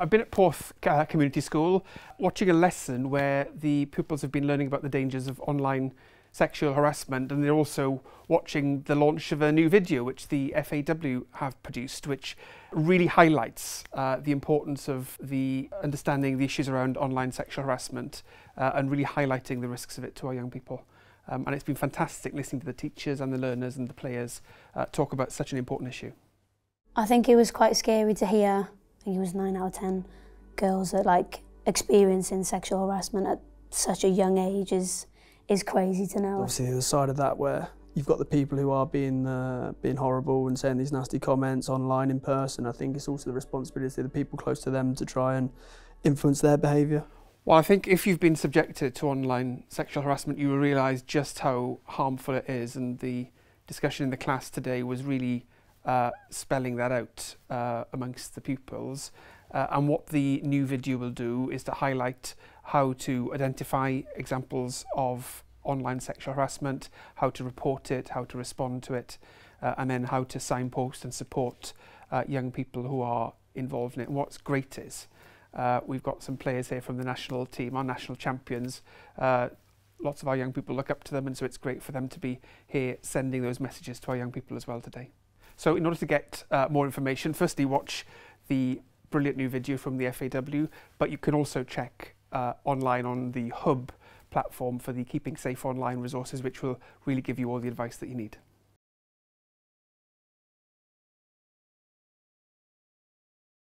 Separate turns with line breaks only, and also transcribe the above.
I've been at Porth uh, Community School watching a lesson where the pupils have been learning about the dangers of online sexual harassment and they're also watching the launch of a new video which the FAW have produced which really highlights uh, the importance of the understanding the issues around online sexual harassment uh, and really highlighting the risks of it to our young people. Um, and it's been fantastic listening to the teachers and the learners and the players uh, talk about such an important issue.
I think it was quite scary to hear think it was nine out of 10 girls that like experiencing sexual harassment at such a young age is, is crazy to know.
Obviously the other side of that where you've got the people who are being uh, being horrible and saying these nasty comments online in person. I think it's also the responsibility of the people close to them to try and influence their behaviour.
Well, I think if you've been subjected to online sexual harassment, you will realise just how harmful it is. And the discussion in the class today was really uh, spelling that out uh, amongst the pupils. Uh, and what the new video will do is to highlight how to identify examples of online sexual harassment, how to report it, how to respond to it, uh, and then how to signpost and support uh, young people who are involved in it. And what's great is uh, we've got some players here from the national team, our national champions. Uh, lots of our young people look up to them, and so it's great for them to be here sending those messages to our young people as well today. So in order to get uh, more information, firstly watch the brilliant new video from the FAW, but you can also check uh, online on the Hub platform for the Keeping Safe Online resources, which will really give you all the advice that you need.